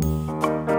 Música